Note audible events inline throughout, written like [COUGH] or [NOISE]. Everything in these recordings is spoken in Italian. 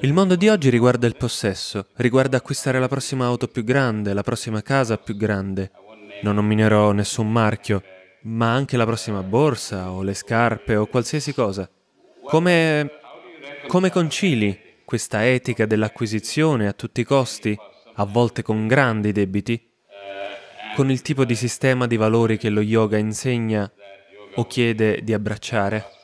Il mondo di oggi riguarda il possesso, riguarda acquistare la prossima auto più grande, la prossima casa più grande. Non nominerò nessun marchio, ma anche la prossima borsa o le scarpe o qualsiasi cosa. Come, come concili questa etica dell'acquisizione a tutti i costi, a volte con grandi debiti, con il tipo di sistema di valori che lo yoga insegna o chiede di abbracciare?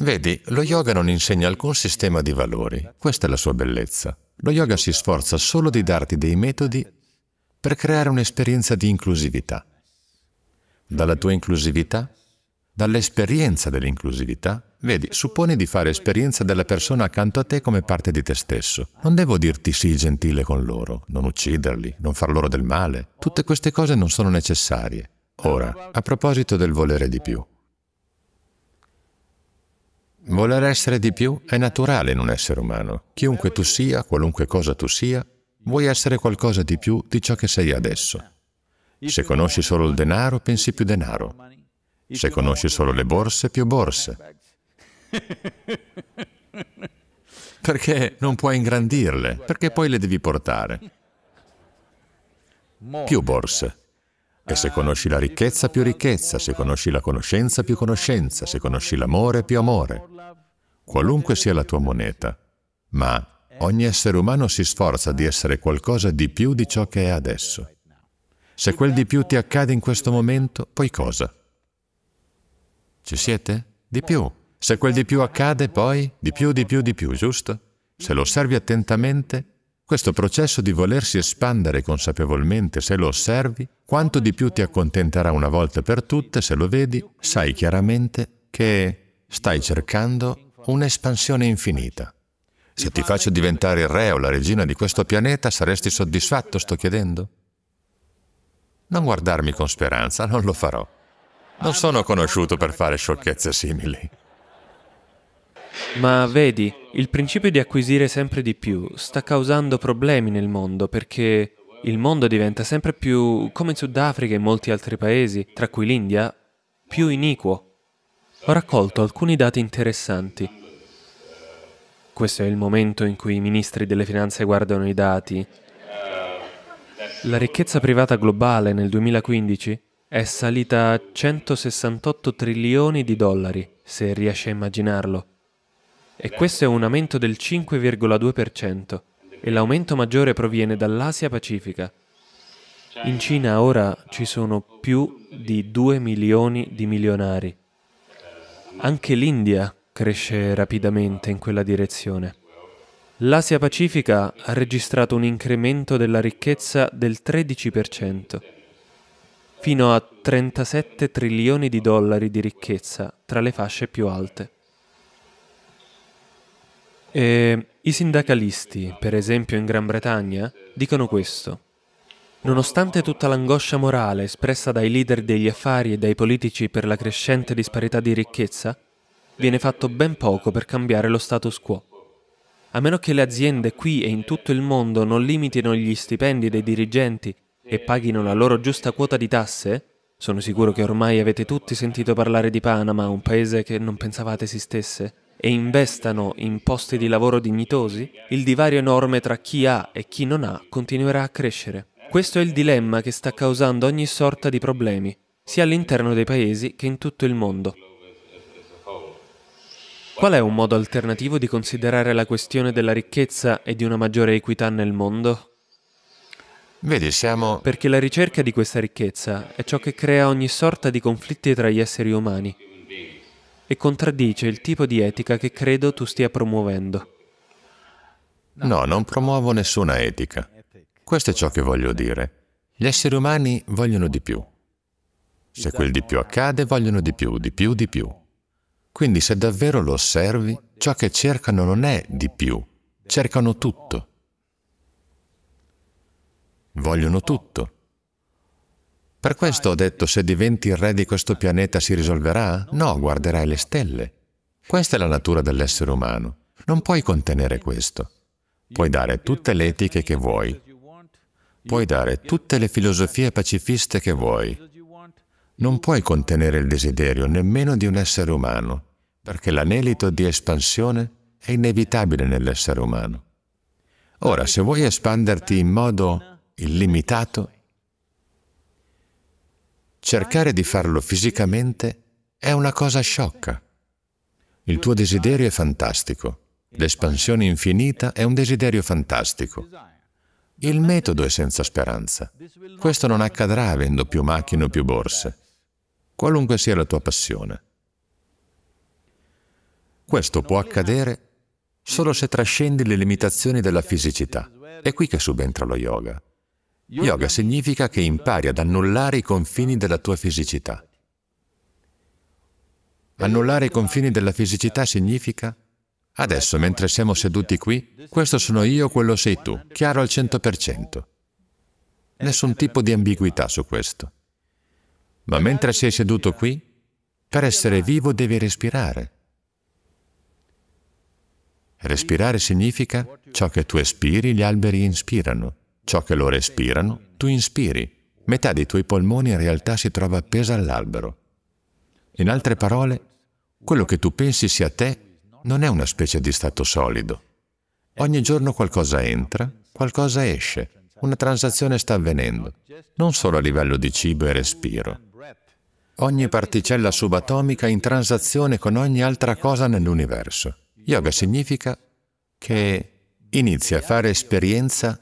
Vedi, lo yoga non insegna alcun sistema di valori. Questa è la sua bellezza. Lo yoga si sforza solo di darti dei metodi per creare un'esperienza di inclusività. Dalla tua inclusività, dall'esperienza dell'inclusività, vedi, supponi di fare esperienza della persona accanto a te come parte di te stesso. Non devo dirti sii gentile con loro, non ucciderli, non far loro del male. Tutte queste cose non sono necessarie. Ora, a proposito del volere di più. Voler essere di più è naturale in un essere umano. Chiunque tu sia, qualunque cosa tu sia, vuoi essere qualcosa di più di ciò che sei adesso. Se conosci solo il denaro, pensi più denaro. Se conosci solo le borse, più borse. [LAUGHS] Perché non puoi ingrandirle, perché poi le devi portare. Più borse. E se conosci la ricchezza, più ricchezza, se conosci la conoscenza, più conoscenza, se conosci l'amore, più amore. Qualunque sia la tua moneta. Ma ogni essere umano si sforza di essere qualcosa di più di ciò che è adesso. Se quel di più ti accade in questo momento, poi cosa? Ci siete? Di più. Se quel di più accade, poi di più, di più, di più, giusto? Se lo osservi attentamente, questo processo di volersi espandere consapevolmente, se lo osservi, quanto di più ti accontenterà una volta per tutte, se lo vedi, sai chiaramente che stai cercando un'espansione infinita. Se ti faccio diventare il re o la regina di questo pianeta, saresti soddisfatto, sto chiedendo? Non guardarmi con speranza, non lo farò. Non sono conosciuto per fare sciocchezze simili. Ma vedi, il principio di acquisire sempre di più sta causando problemi nel mondo perché il mondo diventa sempre più, come in Sudafrica e in molti altri paesi, tra cui l'India, più iniquo. Ho raccolto alcuni dati interessanti. Questo è il momento in cui i ministri delle finanze guardano i dati. La ricchezza privata globale nel 2015 è salita a 168 trilioni di dollari, se riesci a immaginarlo. E questo è un aumento del 5,2% e l'aumento maggiore proviene dall'Asia Pacifica. In Cina ora ci sono più di 2 milioni di milionari. Anche l'India cresce rapidamente in quella direzione. L'Asia Pacifica ha registrato un incremento della ricchezza del 13%, fino a 37 trilioni di dollari di ricchezza tra le fasce più alte. E I sindacalisti, per esempio in Gran Bretagna, dicono questo. Nonostante tutta l'angoscia morale espressa dai leader degli affari e dai politici per la crescente disparità di ricchezza, viene fatto ben poco per cambiare lo status quo. A meno che le aziende qui e in tutto il mondo non limitino gli stipendi dei dirigenti e paghino la loro giusta quota di tasse, sono sicuro che ormai avete tutti sentito parlare di Panama, un paese che non pensavate esistesse, e investano in posti di lavoro dignitosi, il divario enorme tra chi ha e chi non ha continuerà a crescere. Questo è il dilemma che sta causando ogni sorta di problemi, sia all'interno dei paesi che in tutto il mondo. Qual è un modo alternativo di considerare la questione della ricchezza e di una maggiore equità nel mondo? Vedi, siamo... Perché la ricerca di questa ricchezza è ciò che crea ogni sorta di conflitti tra gli esseri umani e contraddice il tipo di etica che credo tu stia promuovendo. No, non promuovo nessuna etica. Questo è ciò che voglio dire. Gli esseri umani vogliono di più. Se quel di più accade, vogliono di più, di più, di più. Quindi se davvero lo osservi, ciò che cercano non è di più, cercano tutto. Vogliono tutto. Per questo ho detto se diventi il re di questo pianeta si risolverà? No, guarderai le stelle. Questa è la natura dell'essere umano. Non puoi contenere questo. Puoi dare tutte le etiche che vuoi. Puoi dare tutte le filosofie pacifiste che vuoi. Non puoi contenere il desiderio nemmeno di un essere umano, perché l'anelito di espansione è inevitabile nell'essere umano. Ora, se vuoi espanderti in modo illimitato, cercare di farlo fisicamente è una cosa sciocca. Il tuo desiderio è fantastico. L'espansione infinita è un desiderio fantastico. Il metodo è senza speranza. Questo non accadrà avendo più macchine o più borse, qualunque sia la tua passione. Questo può accadere solo se trascendi le limitazioni della fisicità. È qui che subentra lo yoga. Yoga significa che impari ad annullare i confini della tua fisicità. Annullare i confini della fisicità significa Adesso, mentre siamo seduti qui, questo sono io, quello sei tu, chiaro al 100%. Nessun tipo di ambiguità su questo. Ma mentre sei seduto qui, per essere vivo devi respirare. Respirare significa ciò che tu espiri, gli alberi inspirano. Ciò che loro espirano, tu inspiri. Metà dei tuoi polmoni in realtà si trova appesa all'albero. In altre parole, quello che tu pensi sia te non è una specie di stato solido. Ogni giorno qualcosa entra, qualcosa esce, una transazione sta avvenendo, non solo a livello di cibo e respiro. Ogni particella subatomica in transazione con ogni altra cosa nell'universo. Yoga significa che inizi a fare esperienza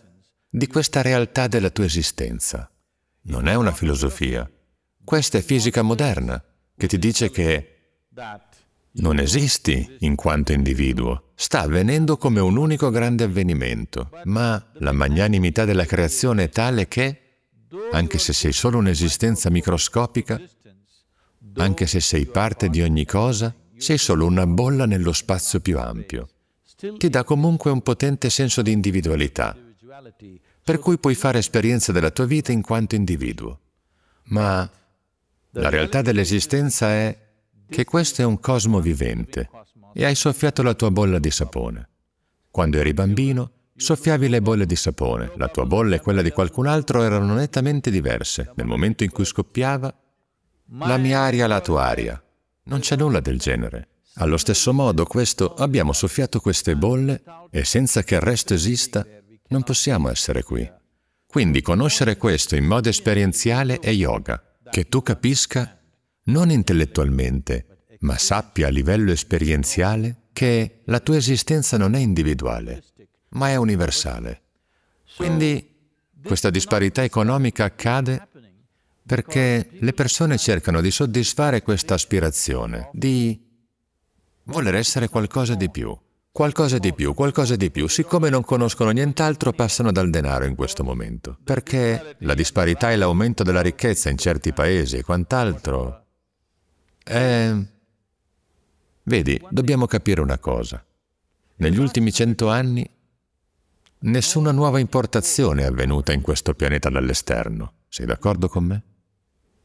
di questa realtà della tua esistenza. Non è una filosofia. Questa è fisica moderna, che ti dice che non esisti in quanto individuo, sta avvenendo come un unico grande avvenimento, ma la magnanimità della creazione è tale che, anche se sei solo un'esistenza microscopica, anche se sei parte di ogni cosa, sei solo una bolla nello spazio più ampio. Ti dà comunque un potente senso di individualità, per cui puoi fare esperienza della tua vita in quanto individuo. Ma la realtà dell'esistenza è che questo è un cosmo vivente e hai soffiato la tua bolla di sapone. Quando eri bambino, soffiavi le bolle di sapone, la tua bolla e quella di qualcun altro erano nettamente diverse. Nel momento in cui scoppiava, la mia aria la tua aria. Non c'è nulla del genere. Allo stesso modo, questo, abbiamo soffiato queste bolle e senza che il resto esista, non possiamo essere qui. Quindi conoscere questo in modo esperienziale è yoga, che tu capisca non intellettualmente, ma sappia a livello esperienziale che la tua esistenza non è individuale, ma è universale. Quindi questa disparità economica accade perché le persone cercano di soddisfare questa aspirazione, di voler essere qualcosa di più, qualcosa di più, qualcosa di più. Siccome non conoscono nient'altro, passano dal denaro in questo momento, perché la disparità e l'aumento della ricchezza in certi paesi e quant'altro eh, vedi, dobbiamo capire una cosa. Negli ultimi cento anni nessuna nuova importazione è avvenuta in questo pianeta dall'esterno. Sei d'accordo con me?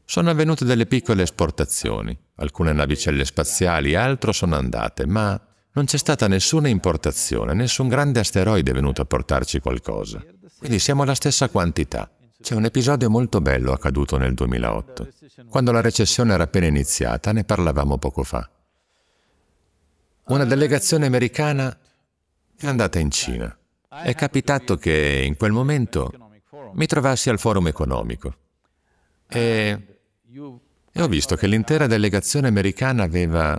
Sono avvenute delle piccole esportazioni, alcune navicelle spaziali altro sono andate, ma non c'è stata nessuna importazione, nessun grande asteroide è venuto a portarci qualcosa. Quindi siamo alla stessa quantità. C'è un episodio molto bello accaduto nel 2008. Quando la recessione era appena iniziata, ne parlavamo poco fa. Una delegazione americana è andata in Cina. È capitato che in quel momento mi trovassi al forum economico e, e ho visto che l'intera delegazione americana aveva,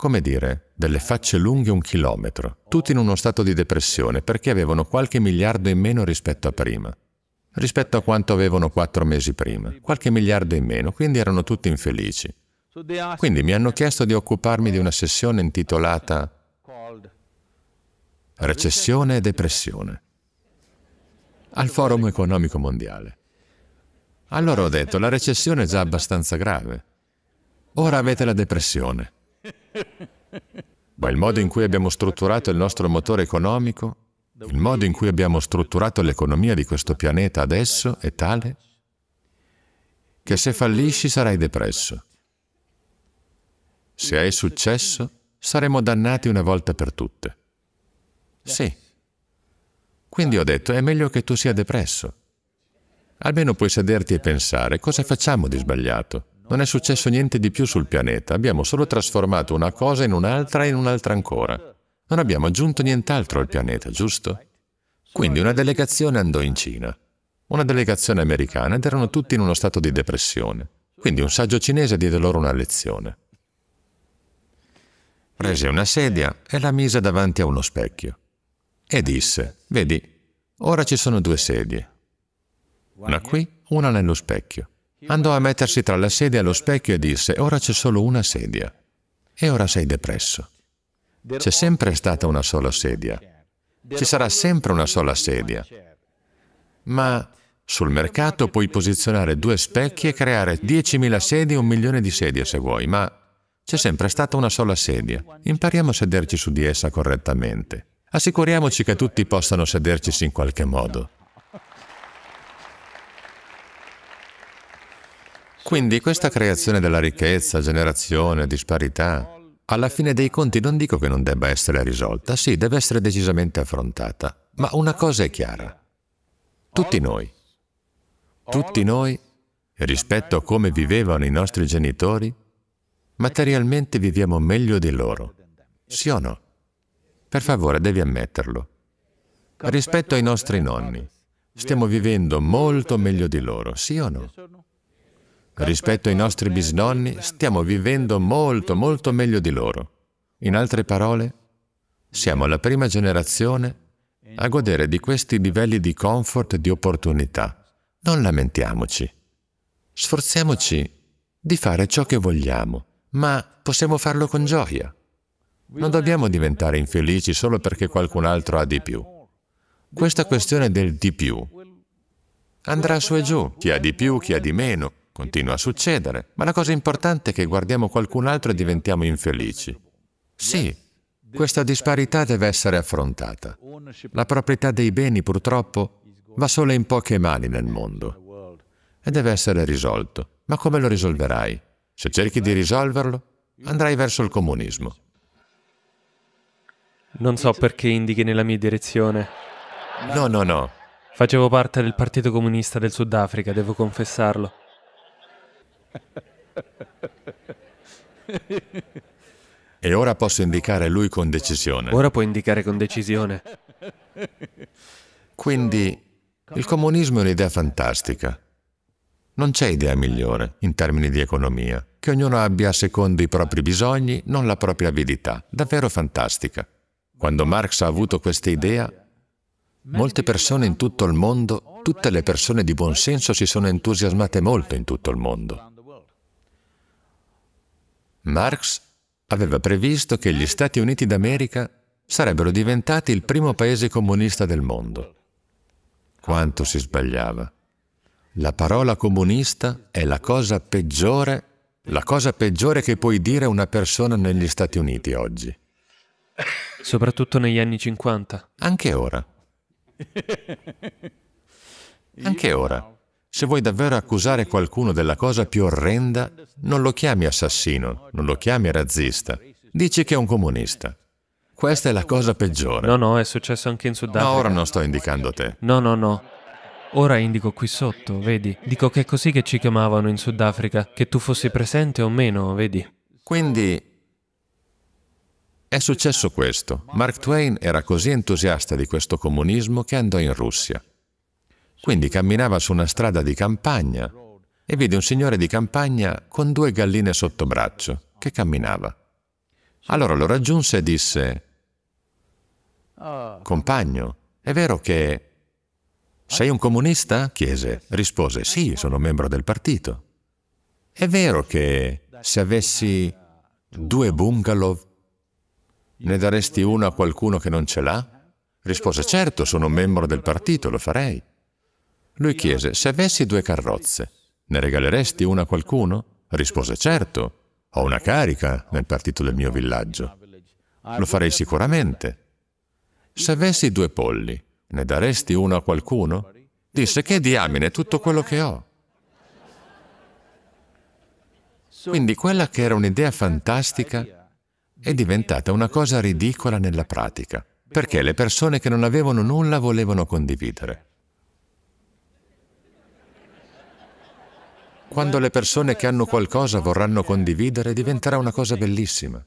come dire, delle facce lunghe un chilometro, tutti in uno stato di depressione perché avevano qualche miliardo in meno rispetto a prima rispetto a quanto avevano quattro mesi prima, qualche miliardo in meno, quindi erano tutti infelici. Quindi mi hanno chiesto di occuparmi di una sessione intitolata Recessione e depressione al Forum Economico Mondiale. Allora ho detto, la recessione è già abbastanza grave. Ora avete la depressione. Ma il modo in cui abbiamo strutturato il nostro motore economico il modo in cui abbiamo strutturato l'economia di questo pianeta adesso è tale che se fallisci sarai depresso. Se hai successo, saremo dannati una volta per tutte. Sì. Quindi ho detto, è meglio che tu sia depresso. Almeno puoi sederti e pensare, cosa facciamo di sbagliato? Non è successo niente di più sul pianeta, abbiamo solo trasformato una cosa in un'altra e in un'altra ancora. Non abbiamo aggiunto nient'altro al pianeta, giusto? Quindi una delegazione andò in Cina, una delegazione americana ed erano tutti in uno stato di depressione. Quindi un saggio cinese diede loro una lezione. Prese una sedia e la mise davanti a uno specchio e disse, vedi, ora ci sono due sedie, una qui, una nello specchio. Andò a mettersi tra la sedia e lo specchio e disse, ora c'è solo una sedia e ora sei depresso. C'è sempre stata una sola sedia. Ci sarà sempre una sola sedia. Ma sul mercato puoi posizionare due specchi e creare 10.000 sedie un milione di sedie se vuoi, ma c'è sempre stata una sola sedia. Impariamo a sederci su di essa correttamente. Assicuriamoci che tutti possano sederci in qualche modo. Quindi questa creazione della ricchezza, generazione, disparità, alla fine dei conti non dico che non debba essere risolta, sì, deve essere decisamente affrontata, ma una cosa è chiara. Tutti noi, tutti noi, rispetto a come vivevano i nostri genitori, materialmente viviamo meglio di loro. Sì o no? Per favore, devi ammetterlo. Rispetto ai nostri nonni, stiamo vivendo molto meglio di loro, sì o no? Rispetto ai nostri bisnonni, stiamo vivendo molto, molto meglio di loro. In altre parole, siamo la prima generazione a godere di questi livelli di comfort e di opportunità. Non lamentiamoci. Sforziamoci di fare ciò che vogliamo, ma possiamo farlo con gioia. Non dobbiamo diventare infelici solo perché qualcun altro ha di più. Questa questione del di più andrà su e giù, chi ha di più, chi ha di meno, Continua a succedere, ma la cosa importante è che guardiamo qualcun altro e diventiamo infelici. Sì, questa disparità deve essere affrontata. La proprietà dei beni, purtroppo, va solo in poche mani nel mondo e deve essere risolto. Ma come lo risolverai? Se cerchi di risolverlo, andrai verso il comunismo. Non so perché indichi nella mia direzione. No, no, no. Facevo parte del Partito Comunista del Sudafrica, devo confessarlo. [LAUGHS] E ora posso indicare lui con decisione. Ora puoi indicare con decisione. Quindi il comunismo è un'idea fantastica. Non c'è idea migliore in termini di economia, che ognuno abbia secondo i propri bisogni, non la propria avidità. Davvero fantastica. Quando Marx ha avuto questa idea, molte persone in tutto il mondo, tutte le persone di buon senso si sono entusiasmate molto in tutto il mondo. Marx aveva previsto che gli Stati Uniti d'America sarebbero diventati il primo paese comunista del mondo. Quanto si sbagliava. La parola comunista è la cosa peggiore, la cosa peggiore che puoi dire a una persona negli Stati Uniti oggi. Soprattutto negli anni 50. Anche ora. Anche ora. Se vuoi davvero accusare qualcuno della cosa più orrenda, non lo chiami assassino, non lo chiami razzista, dici che è un comunista. Questa è la cosa peggiore. No, no, è successo anche in Sudafrica. Ma ora non sto indicando te. No, no, no. Ora indico qui sotto, vedi? Dico che è così che ci chiamavano in Sudafrica, che tu fossi presente o meno, vedi? Quindi è successo questo. Mark Twain era così entusiasta di questo comunismo che andò in Russia. Quindi camminava su una strada di campagna e vide un signore di campagna con due galline sotto braccio che camminava. Allora lo raggiunse e disse, Compagno, è vero che... Sei un comunista? chiese. Rispose, sì, sono membro del partito. È vero che se avessi due bungalow, ne daresti uno a qualcuno che non ce l'ha? Rispose, certo, sono membro del partito, lo farei. Lui chiese, se avessi due carrozze, ne regaleresti una a qualcuno? Rispose, certo, ho una carica nel partito del mio villaggio. Lo farei sicuramente. Se avessi due polli, ne daresti uno a qualcuno? Disse, che diamine, tutto quello che ho. Quindi quella che era un'idea fantastica è diventata una cosa ridicola nella pratica, perché le persone che non avevano nulla volevano condividere. Quando le persone che hanno qualcosa vorranno condividere, diventerà una cosa bellissima.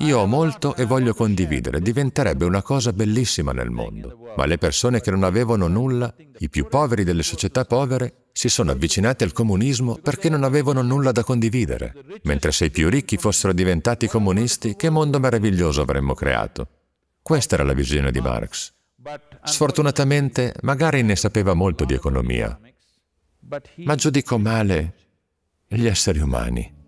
Io ho molto e voglio condividere, diventerebbe una cosa bellissima nel mondo. Ma le persone che non avevano nulla, i più poveri delle società povere, si sono avvicinati al comunismo perché non avevano nulla da condividere. Mentre se i più ricchi fossero diventati comunisti, che mondo meraviglioso avremmo creato. Questa era la visione di Marx. Sfortunatamente, magari ne sapeva molto di economia, ma giudicò male gli esseri umani.